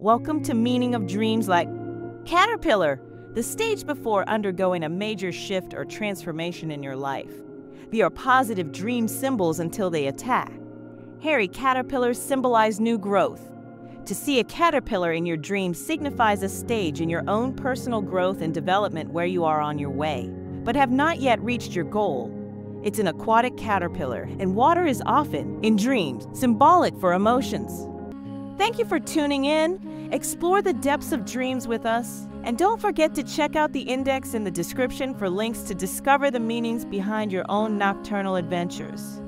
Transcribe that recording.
Welcome to Meaning of Dreams like Caterpillar, the stage before undergoing a major shift or transformation in your life. They are positive dream symbols until they attack. Hairy caterpillars symbolize new growth. To see a caterpillar in your dream signifies a stage in your own personal growth and development where you are on your way, but have not yet reached your goal. It's an aquatic caterpillar, and water is often, in dreams, symbolic for emotions. Thank you for tuning in. Explore the depths of dreams with us. And don't forget to check out the index in the description for links to discover the meanings behind your own nocturnal adventures.